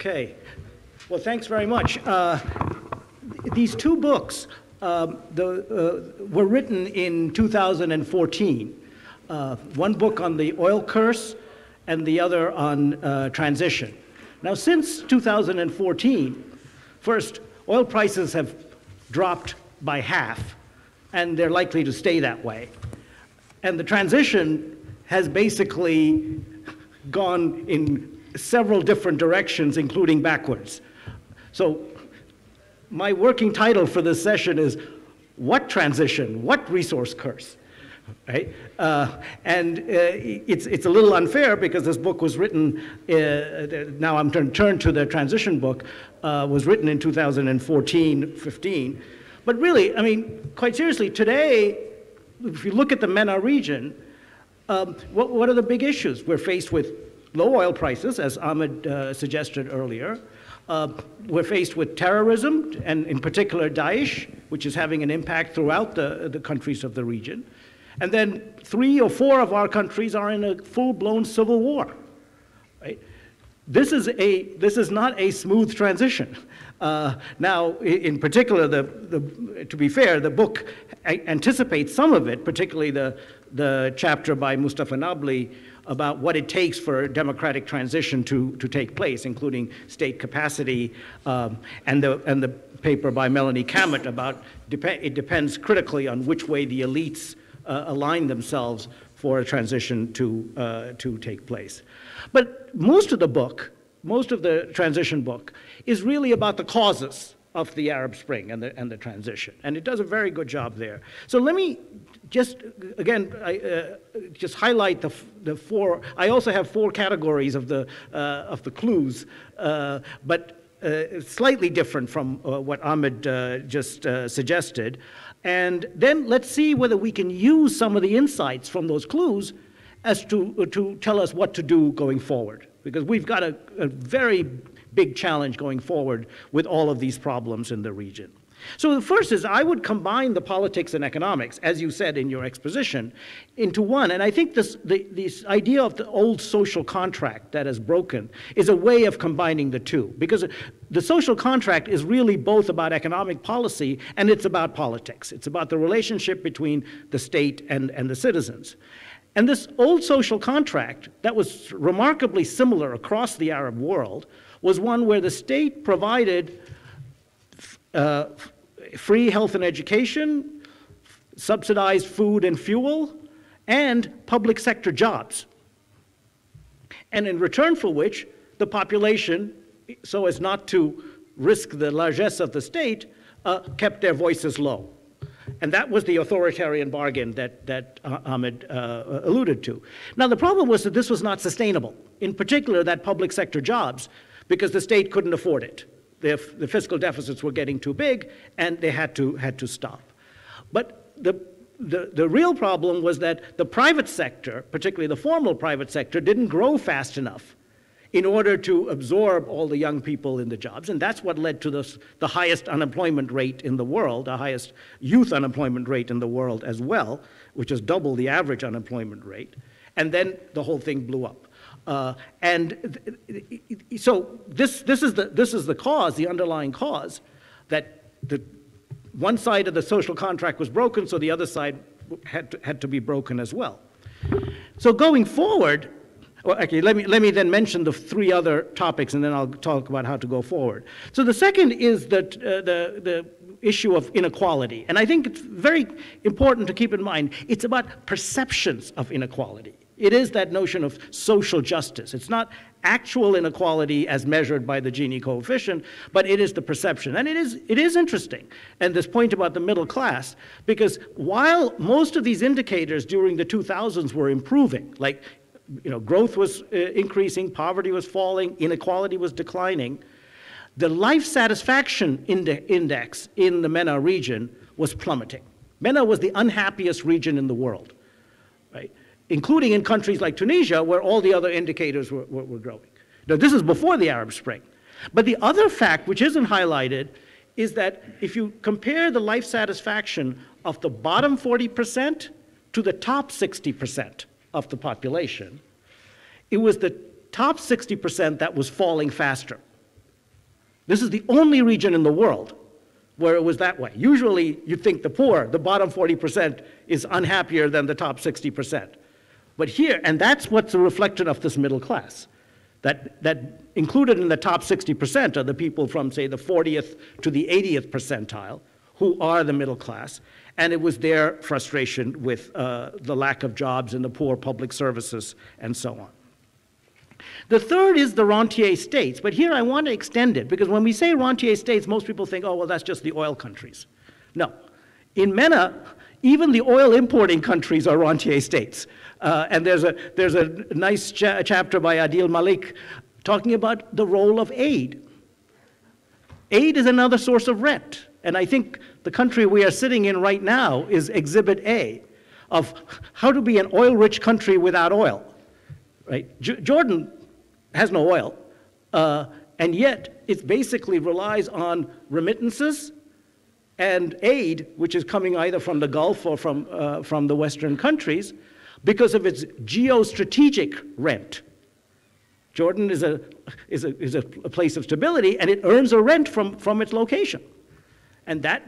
Okay. Well, thanks very much. Uh, these two books um, the, uh, were written in 2014. Uh, one book on the oil curse and the other on uh, transition. Now, since 2014, first, oil prices have dropped by half, and they're likely to stay that way. And the transition has basically gone in several different directions, including backwards. So, my working title for this session is What Transition? What Resource Curse? Right? Uh, and uh, it's, it's a little unfair because this book was written, uh, now I'm to turn to the transition book, uh, was written in 2014 15. But really, I mean, quite seriously, today, if you look at the MENA region, um, what, what are the big issues? We're faced with low oil prices, as Ahmed uh, suggested earlier. Uh, we're faced with terrorism, and in particular Daesh, which is having an impact throughout the, the countries of the region. And then three or four of our countries are in a full-blown civil war. Right? This is, a, this is not a smooth transition. Uh, now, in particular, the, the, to be fair, the book anticipates some of it, particularly the, the chapter by Mustafa Nabli about what it takes for a democratic transition to, to take place, including state capacity, um, and, the, and the paper by Melanie Cammett about dep it depends critically on which way the elites uh, align themselves for a transition to, uh, to take place. But most of the book, most of the transition book, is really about the causes of the Arab Spring and the, and the transition. And it does a very good job there. So let me just, again, I, uh, just highlight the, the four. I also have four categories of the, uh, of the clues, uh, but uh, slightly different from uh, what Ahmed uh, just suggested. And then let's see whether we can use some of the insights from those clues as to, to tell us what to do going forward. Because we've got a, a very big challenge going forward with all of these problems in the region. So the first is I would combine the politics and economics, as you said in your exposition, into one. And I think this, the, this idea of the old social contract that has broken is a way of combining the two. Because the social contract is really both about economic policy and it's about politics. It's about the relationship between the state and, and the citizens. And this old social contract that was remarkably similar across the Arab world was one where the state provided uh, free health and education, subsidized food and fuel, and public sector jobs. And in return for which, the population, so as not to risk the largesse of the state, uh, kept their voices low. And that was the authoritarian bargain that, that uh, Ahmed uh, alluded to. Now, the problem was that this was not sustainable, in particular, that public sector jobs because the state couldn't afford it. The, the fiscal deficits were getting too big, and they had to, had to stop. But the, the, the real problem was that the private sector, particularly the formal private sector, didn't grow fast enough in order to absorb all the young people in the jobs. And that's what led to this, the highest unemployment rate in the world, the highest youth unemployment rate in the world as well, which is double the average unemployment rate. And then the whole thing blew up. Uh, and th so this, this, is the, this is the cause, the underlying cause, that the, one side of the social contract was broken, so the other side had to, had to be broken as well. So going forward, well, actually, let me, let me then mention the three other topics, and then I'll talk about how to go forward. So the second is uh, the, the issue of inequality. And I think it's very important to keep in mind, it's about perceptions of inequality. It is that notion of social justice. It's not actual inequality as measured by the Gini coefficient, but it is the perception. And it is, it is interesting, and this point about the middle class, because while most of these indicators during the 2000s were improving, like you know, growth was uh, increasing, poverty was falling, inequality was declining, the life satisfaction index in the MENA region was plummeting. MENA was the unhappiest region in the world, right? including in countries like Tunisia, where all the other indicators were, were, were growing. Now, this is before the Arab Spring. But the other fact, which isn't highlighted, is that if you compare the life satisfaction of the bottom 40% to the top 60% of the population, it was the top 60% that was falling faster. This is the only region in the world where it was that way. Usually, you think the poor, the bottom 40%, is unhappier than the top 60%. But here, and that's what's a reflection of this middle class. That, that included in the top 60% are the people from, say, the 40th to the 80th percentile, who are the middle class. And it was their frustration with uh, the lack of jobs and the poor public services and so on. The third is the rentier states, but here I want to extend it because when we say rentier states, most people think, oh, well, that's just the oil countries. No. In MENA, even the oil importing countries are rentier states. Uh, and there's a, there's a nice cha chapter by Adeel Malik talking about the role of aid. Aid is another source of rent. And I think the country we are sitting in right now is exhibit A of how to be an oil rich country without oil. Right? J Jordan has no oil, uh, and yet it basically relies on remittances and aid, which is coming either from the Gulf or from, uh, from the Western countries, because of its geostrategic rent. Jordan is a, is a, is a place of stability, and it earns a rent from, from its location. And that,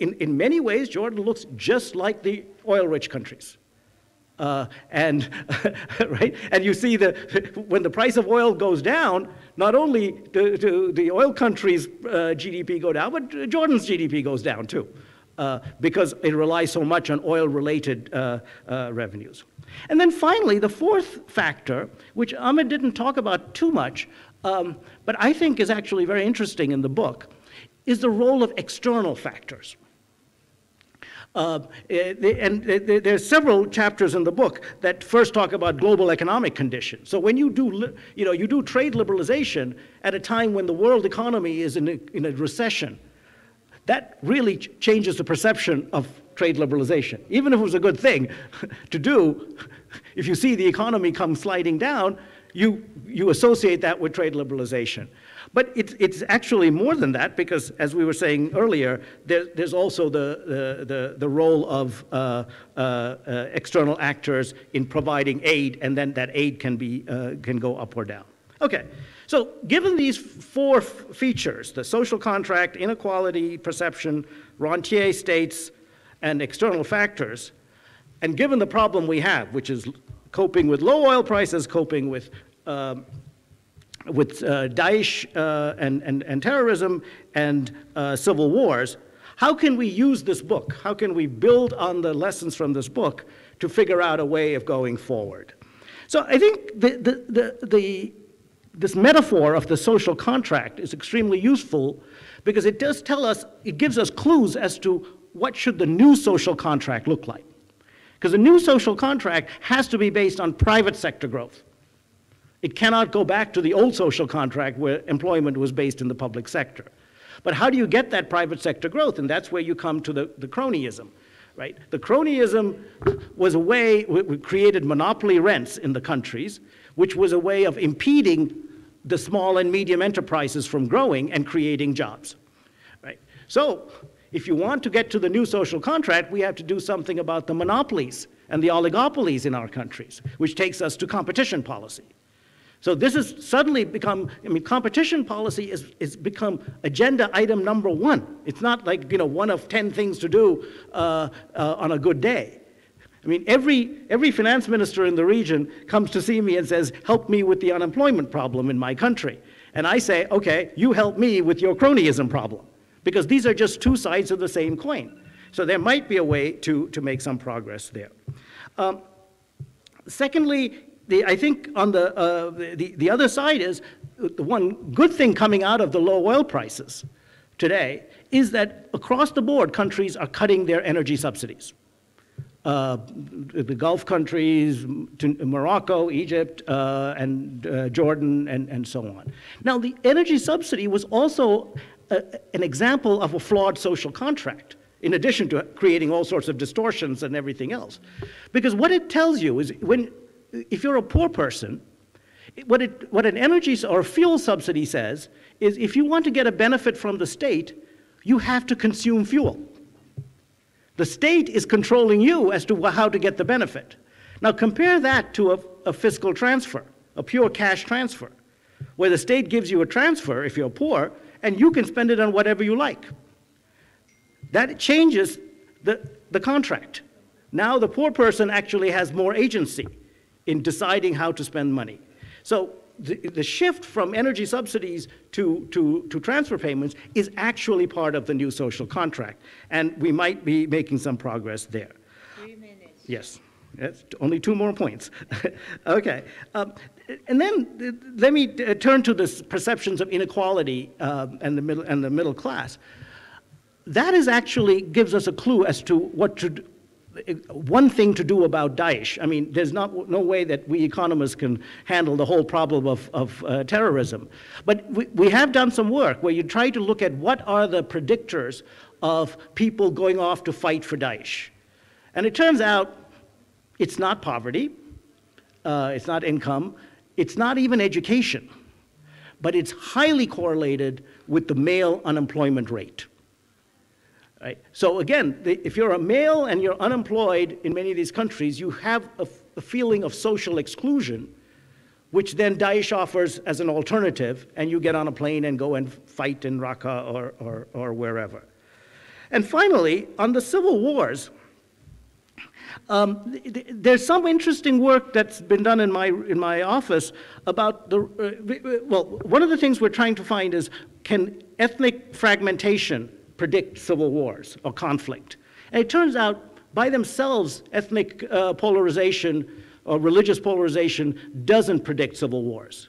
in, in many ways, Jordan looks just like the oil-rich countries. Uh, and right, and you see that when the price of oil goes down, not only do, do the oil countries' uh, GDP go down, but Jordan's GDP goes down too, uh, because it relies so much on oil-related uh, uh, revenues. And then finally, the fourth factor, which Ahmed didn't talk about too much, um, but I think is actually very interesting in the book, is the role of external factors. Uh, eh, and there's several chapters in the book that first talk about global economic conditions. So when you do, you know, you do trade liberalization at a time when the world economy is in a, in a recession, that really ch changes the perception of trade liberalization. Even if it was a good thing to do, if you see the economy come sliding down, you, you associate that with trade liberalization. But it's, it's actually more than that because, as we were saying earlier, there, there's also the, the, the, role of uh, uh, external actors in providing aid, and then that aid can, be, uh, can go up or down. Okay, so given these four features, the social contract, inequality perception, rentier states, and external factors, and given the problem we have, which is coping with low oil prices, coping with um, with uh, Daesh uh, and, and, and terrorism and uh, civil wars, how can we use this book? How can we build on the lessons from this book to figure out a way of going forward? So I think the, the, the, the, this metaphor of the social contract is extremely useful because it does tell us, it gives us clues as to what should the new social contract look like. Because the new social contract has to be based on private sector growth. It cannot go back to the old social contract where employment was based in the public sector. But how do you get that private sector growth? And that's where you come to the, the cronyism, right? The cronyism was a way, we created monopoly rents in the countries, which was a way of impeding the small and medium enterprises from growing and creating jobs, right? So if you want to get to the new social contract, we have to do something about the monopolies and the oligopolies in our countries, which takes us to competition policy. So this has suddenly become, I mean, competition policy is, is become agenda item number one. It's not like, you know, one of 10 things to do uh, uh, on a good day. I mean, every, every finance minister in the region comes to see me and says, help me with the unemployment problem in my country. And I say, okay, you help me with your cronyism problem. Because these are just two sides of the same coin. So there might be a way to, to make some progress there. Um, secondly, the, I think on the, uh, the, the other side is the one good thing coming out of the low oil prices today is that across the board, countries are cutting their energy subsidies. Uh, the Gulf countries, Morocco, Egypt, uh, and uh, Jordan, and, and so on. Now, the energy subsidy was also a, an example of a flawed social contract, in addition to creating all sorts of distortions and everything else. Because what it tells you is when if you're a poor person, what, it, what an energy or fuel subsidy says is if you want to get a benefit from the state, you have to consume fuel. The state is controlling you as to how to get the benefit. Now compare that to a, a fiscal transfer, a pure cash transfer, where the state gives you a transfer if you're poor, and you can spend it on whatever you like. That changes the, the contract. Now the poor person actually has more agency in deciding how to spend money. So the, the shift from energy subsidies to, to, to transfer payments is actually part of the new social contract. And we might be making some progress there. Three minutes. Yes, that's only two more points. okay. Um, and then uh, let me uh, turn to the perceptions of inequality uh, and, the middle, and the middle class. That is actually gives us a clue as to what to do, one thing to do about Daesh. I mean, there's not, no way that we economists can handle the whole problem of, of uh, terrorism. But we, we have done some work where you try to look at what are the predictors of people going off to fight for Daesh. And it turns out it's not poverty, uh, it's not income, it's not even education, but it's highly correlated with the male unemployment rate. Right? So again, the, if you're a male and you're unemployed in many of these countries, you have a, a feeling of social exclusion, which then Daesh offers as an alternative, and you get on a plane and go and fight in Raqqa or, or, or wherever. And finally, on the civil wars, um, th- th- there's some interesting work that's been done in my, in my office about the, uh, well, one of the things we're trying to find is can ethnic fragmentation predict civil wars or conflict? And it turns out, by themselves, ethnic uh, polarization or religious polarization doesn't predict civil wars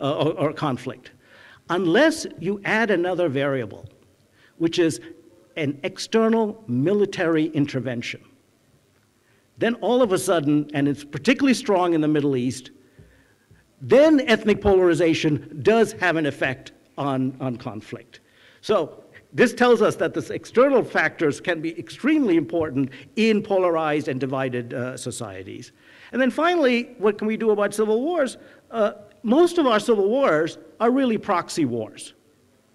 uh, or, or conflict, unless you add another variable, which is an external military intervention then all of a sudden, and it's particularly strong in the Middle East, then ethnic polarization does have an effect on, on conflict. So this tells us that these external factors can be extremely important in polarized and divided uh, societies. And then finally, what can we do about civil wars? Uh, most of our civil wars are really proxy wars,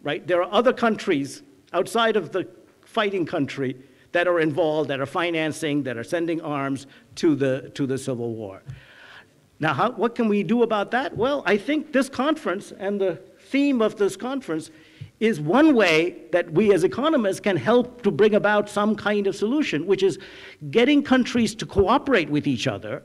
right? There are other countries outside of the fighting country that are involved, that are financing, that are sending arms to the, to the Civil War. Now, how, what can we do about that? Well, I think this conference and the theme of this conference is one way that we as economists can help to bring about some kind of solution, which is getting countries to cooperate with each other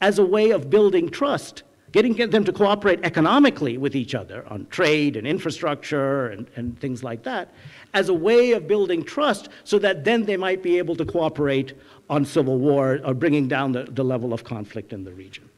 as a way of building trust getting them to cooperate economically with each other on trade and infrastructure and, and things like that as a way of building trust so that then they might be able to cooperate on civil war or bringing down the, the level of conflict in the region.